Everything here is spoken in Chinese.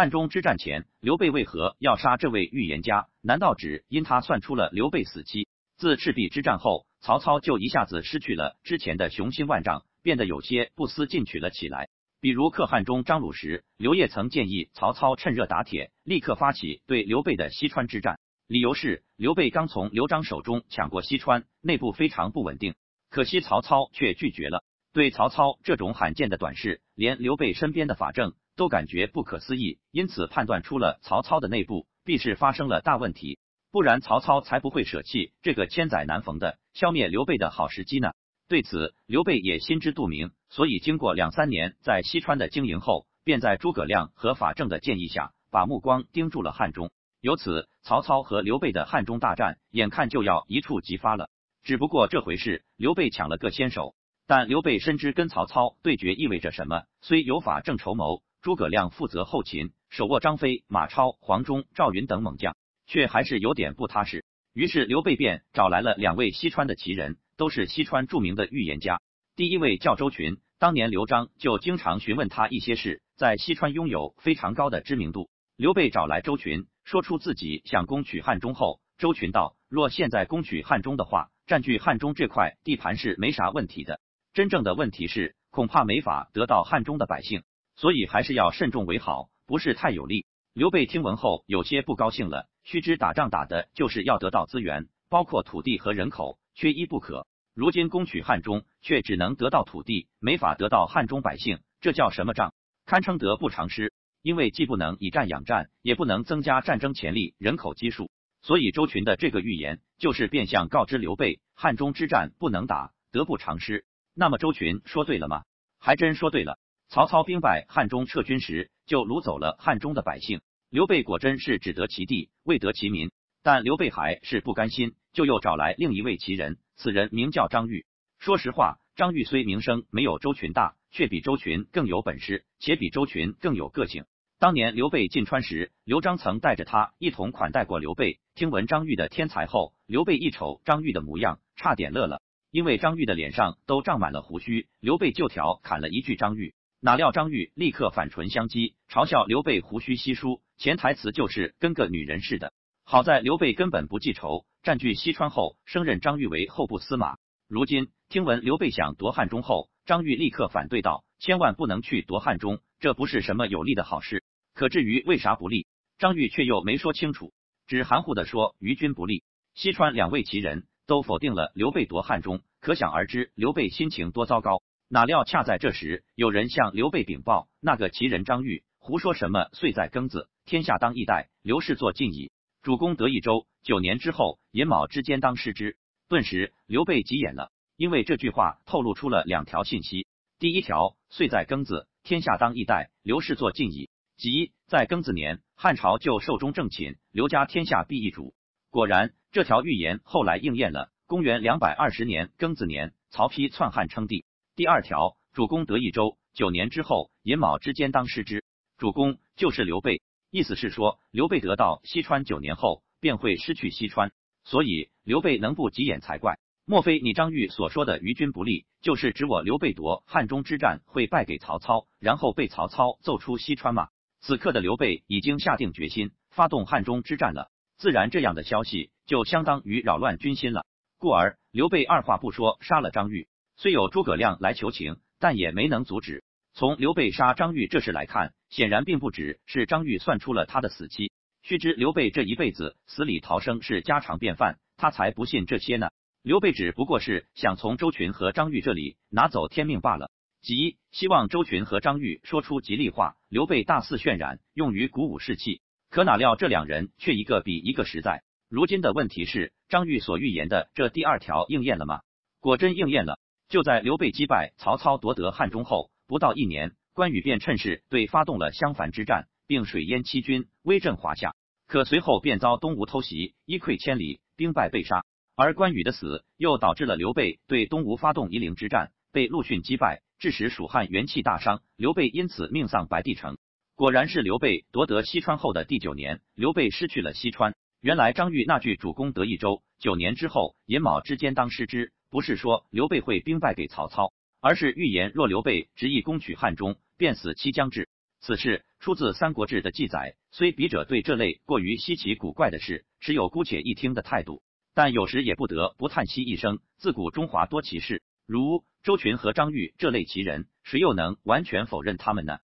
汉中之战前，刘备为何要杀这位预言家？难道只因他算出了刘备死期？自赤壁之战后，曹操就一下子失去了之前的雄心万丈，变得有些不思进取了起来。比如克汉中张鲁时，刘烨曾建议曹操趁热打铁，立刻发起对刘备的西川之战。理由是刘备刚从刘璋手中抢过西川，内部非常不稳定。可惜曹操却拒绝了。对曹操这种罕见的短视，连刘备身边的法正都感觉不可思议，因此判断出了曹操的内部必是发生了大问题，不然曹操才不会舍弃这个千载难逢的消灭刘备的好时机呢。对此，刘备也心知肚明，所以经过两三年在西川的经营后，便在诸葛亮和法正的建议下，把目光盯住了汉中。由此，曹操和刘备的汉中大战眼看就要一触即发了。只不过这回事，刘备抢了个先手，但刘备深知跟曹操对决意味着什么，虽有法正筹谋，诸葛亮负责后勤，手握张飞、马超、黄忠、赵云等猛将，却还是有点不踏实。于是刘备便找来了两位西川的奇人。都是西川著名的预言家。第一位叫周群，当年刘璋就经常询问他一些事，在西川拥有非常高的知名度。刘备找来周群，说出自己想攻取汉中后，周群道：若现在攻取汉中的话，占据汉中这块地盘是没啥问题的。真正的问题是，恐怕没法得到汉中的百姓，所以还是要慎重为好，不是太有利。刘备听闻后有些不高兴了，须知打仗打的就是要得到资源，包括土地和人口，缺一不可。如今攻取汉中，却只能得到土地，没法得到汉中百姓，这叫什么仗？堪称得不偿失。因为既不能以战养战，也不能增加战争潜力、人口基数，所以周群的这个预言就是变相告知刘备，汉中之战不能打，得不偿失。那么周群说对了吗？还真说对了。曹操兵败汉中撤军时，就掳走了汉中的百姓。刘备果真是只得其地，未得其民。但刘备还是不甘心，就又找来另一位奇人。此人名叫张玉。说实话，张玉虽名声没有周群大，却比周群更有本事，且比周群更有个性。当年刘备进川时，刘璋曾带着他一同款待过刘备。听闻张玉的天才后，刘备一瞅张玉的模样，差点乐了。因为张玉的脸上都长满了胡须，刘备就调侃了一句张玉，哪料张玉立刻反唇相讥，嘲笑刘备胡须稀疏，潜台词就是跟个女人似的。好在刘备根本不记仇，占据西川后，升任张玉为后部司马。如今听闻刘备想夺汉中后，张玉立刻反对道：“千万不能去夺汉中，这不是什么有利的好事。”可至于为啥不利，张玉却又没说清楚，只含糊的说于军不利。西川两位奇人都否定了刘备夺汉中，可想而知刘备心情多糟糕。哪料恰在这时，有人向刘备禀报，那个奇人张玉胡说什么“岁在庚子，天下当一代，刘氏作晋矣”。主公得一州，九年之后，寅卯之间当失之。顿时，刘备急眼了，因为这句话透露出了两条信息：第一条，岁在庚子，天下当一代，刘氏作晋矣，即在庚子年，汉朝就寿终正寝，刘家天下必易主。果然，这条预言后来应验了。公元两百二十年庚子年，曹丕篡汉称帝。第二条，主公得益州，九年之后，寅卯之间当失之。主公就是刘备。意思是说，刘备得到西川九年后，便会失去西川，所以刘备能不急眼才怪。莫非你张玉所说的于军不利，就是指我刘备夺汉中之战会败给曹操，然后被曹操揍出西川吗？此刻的刘备已经下定决心发动汉中之战了，自然这样的消息就相当于扰乱军心了。故而刘备二话不说杀了张玉，虽有诸葛亮来求情，但也没能阻止。从刘备杀张玉这事来看，显然并不只是张玉算出了他的死期。须知刘备这一辈子死里逃生是家常便饭，他才不信这些呢。刘备只不过是想从周群和张玉这里拿走天命罢了，即希望周群和张玉说出吉利话，刘备大肆渲染，用于鼓舞士气。可哪料这两人却一个比一个实在。如今的问题是，张玉所预言的这第二条应验了吗？果真应验了。就在刘备击败曹操夺得汉中后。不到一年，关羽便趁势对发动了襄樊之战，并水淹七军，威震华夏。可随后便遭东吴偷袭，一溃千里，兵败被杀。而关羽的死，又导致了刘备对东吴发动夷陵之战，被陆逊击败，致使蜀汉元气大伤。刘备因此命丧白帝城。果然是刘备夺得西川后的第九年，刘备失去了西川。原来张玉那句“主公得一州，九年之后，寅卯之间当失之”，不是说刘备会兵败给曹操。而是预言，若刘备执意攻取汉中，便死期将至。此事出自《三国志》的记载，虽笔者对这类过于稀奇古怪的事持有姑且一听的态度，但有时也不得不叹息一声：自古中华多奇事，如周群和张玉这类奇人，谁又能完全否认他们呢？